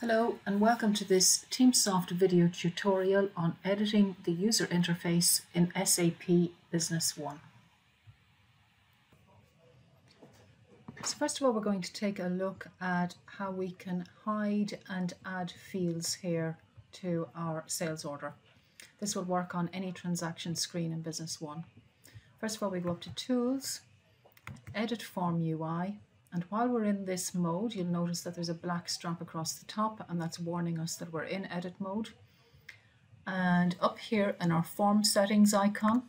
Hello and welcome to this TeamSoft video tutorial on editing the user interface in SAP Business One. So first of all we're going to take a look at how we can hide and add fields here to our sales order. This will work on any transaction screen in Business One. First of all we go up to Tools, Edit Form UI and while we're in this mode, you'll notice that there's a black strap across the top and that's warning us that we're in edit mode. And up here in our form settings icon,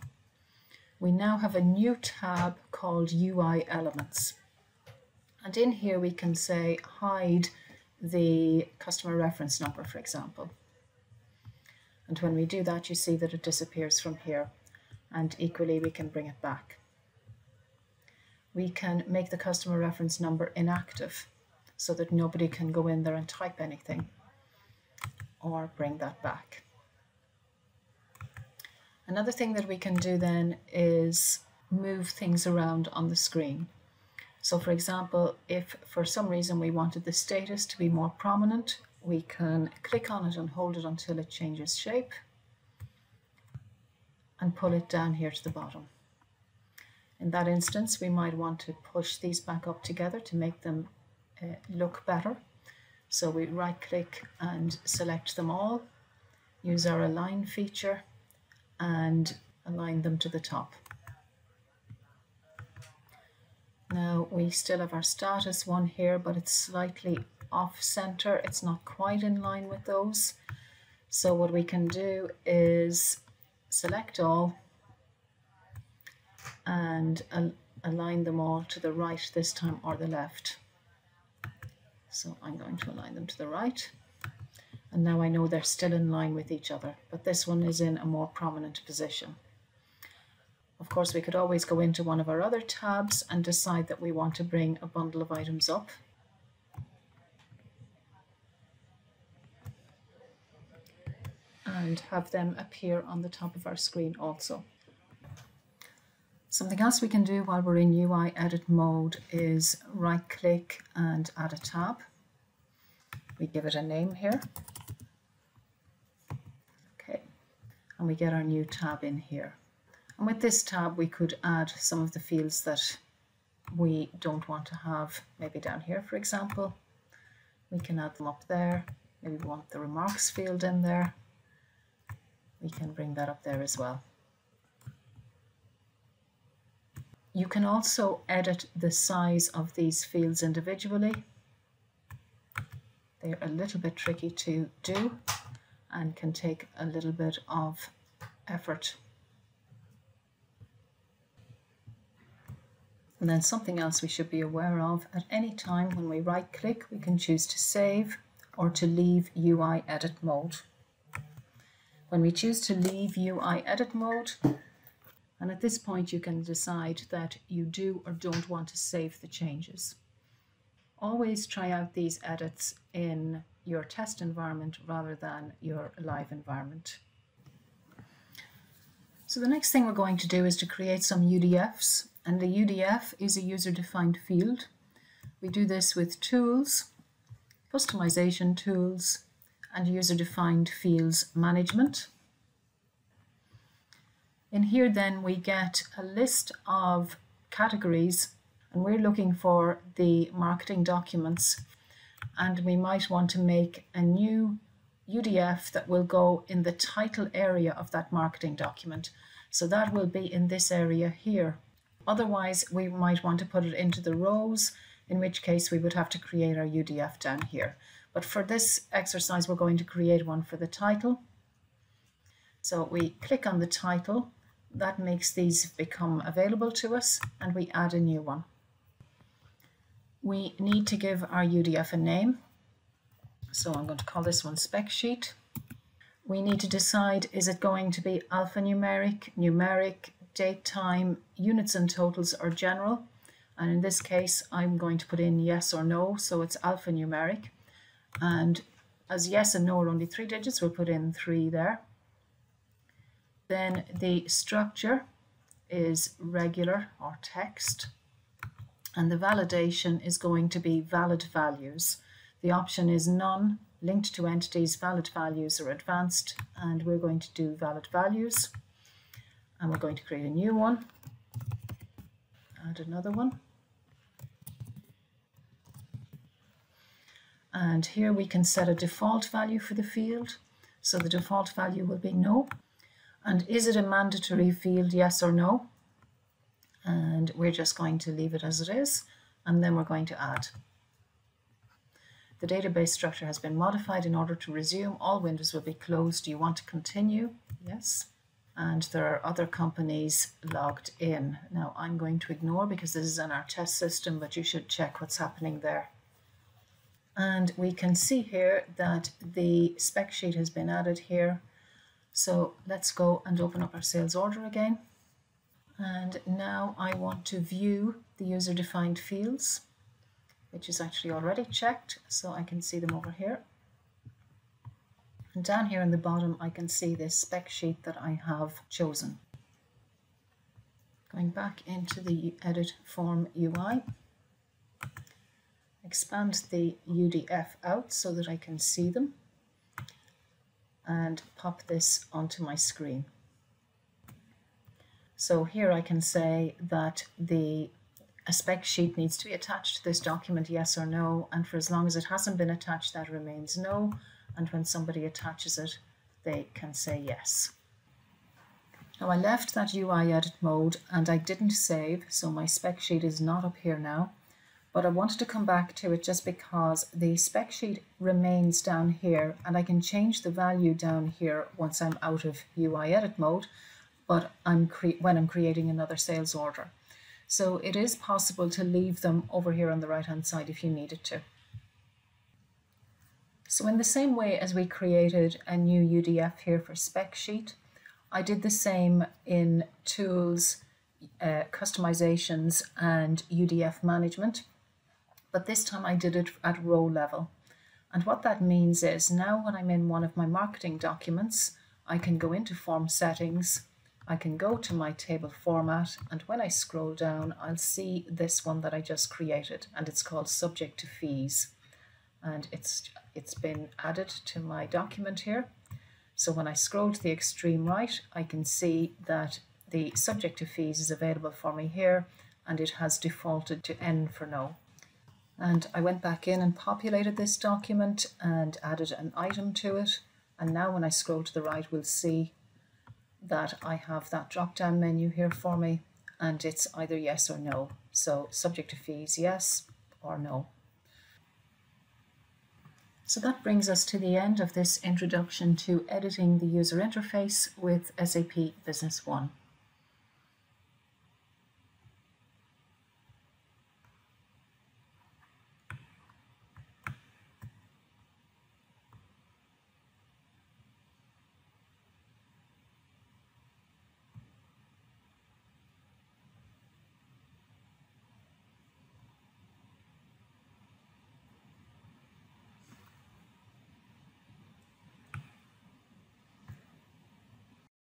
we now have a new tab called UI Elements. And in here we can say hide the customer reference number, for example. And when we do that, you see that it disappears from here. And equally, we can bring it back we can make the customer reference number inactive so that nobody can go in there and type anything or bring that back. Another thing that we can do then is move things around on the screen. So for example, if for some reason we wanted the status to be more prominent, we can click on it and hold it until it changes shape and pull it down here to the bottom. In that instance, we might want to push these back up together to make them uh, look better. So we right click and select them all, use our align feature and align them to the top. Now we still have our status one here, but it's slightly off center. It's not quite in line with those. So what we can do is select all and al align them all to the right this time or the left. So I'm going to align them to the right. And now I know they're still in line with each other, but this one is in a more prominent position. Of course, we could always go into one of our other tabs and decide that we want to bring a bundle of items up. And have them appear on the top of our screen also. Something else we can do while we're in UI edit mode is right click and add a tab. We give it a name here. Okay, and we get our new tab in here. And with this tab we could add some of the fields that we don't want to have, maybe down here for example. We can add them up there. Maybe we want the remarks field in there. We can bring that up there as well. You can also edit the size of these fields individually. They're a little bit tricky to do and can take a little bit of effort. And then something else we should be aware of, at any time when we right click we can choose to save or to leave UI edit mode. When we choose to leave UI edit mode, and at this point, you can decide that you do or don't want to save the changes. Always try out these edits in your test environment rather than your live environment. So the next thing we're going to do is to create some UDFs. And the UDF is a user-defined field. We do this with tools, customization tools, and user-defined fields management. In here then we get a list of categories and we're looking for the marketing documents and we might want to make a new UDF that will go in the title area of that marketing document. So that will be in this area here. Otherwise, we might want to put it into the rows, in which case we would have to create our UDF down here. But for this exercise, we're going to create one for the title. So we click on the title that makes these become available to us and we add a new one. We need to give our UDF a name. So I'm going to call this one spec sheet. We need to decide, is it going to be alphanumeric, numeric, date, time, units and totals, or general? And in this case, I'm going to put in yes or no, so it's alphanumeric. And as yes and no are only three digits, we'll put in three there. Then the structure is regular or text and the validation is going to be valid values. The option is none, linked to entities, valid values or advanced, and we're going to do valid values. And we're going to create a new one, add another one. And here we can set a default value for the field. So the default value will be no. And is it a mandatory field, yes or no? And we're just going to leave it as it is. And then we're going to add. The database structure has been modified in order to resume. All windows will be closed. Do you want to continue? Yes. And there are other companies logged in. Now I'm going to ignore because this is in our test system, but you should check what's happening there. And we can see here that the spec sheet has been added here. So let's go and open up our sales order again. And now I want to view the user defined fields which is actually already checked, so I can see them over here. And down here in the bottom, I can see this spec sheet that I have chosen. Going back into the Edit Form UI, expand the UDF out so that I can see them, and pop this onto my screen. So here I can say that the a spec sheet needs to be attached to this document, yes or no, and for as long as it hasn't been attached, that remains no, and when somebody attaches it, they can say yes. Now I left that UI edit mode and I didn't save, so my spec sheet is not up here now, but I wanted to come back to it just because the spec sheet remains down here and I can change the value down here once I'm out of UI edit mode, but I'm when I'm creating another sales order. So it is possible to leave them over here on the right hand side if you needed to. So in the same way as we created a new UDF here for spec sheet, I did the same in tools, uh, customizations and UDF management, but this time I did it at row level. And what that means is now when I'm in one of my marketing documents, I can go into form settings I can go to my table format and when I scroll down I'll see this one that I just created and it's called subject to fees. And it's it's been added to my document here. So when I scroll to the extreme right I can see that the subject to fees is available for me here and it has defaulted to N for no and I went back in and populated this document and added an item to it and now when I scroll to the right we'll see that I have that drop down menu here for me and it's either yes or no. So subject to fees, yes or no. So that brings us to the end of this introduction to editing the user interface with SAP Business One.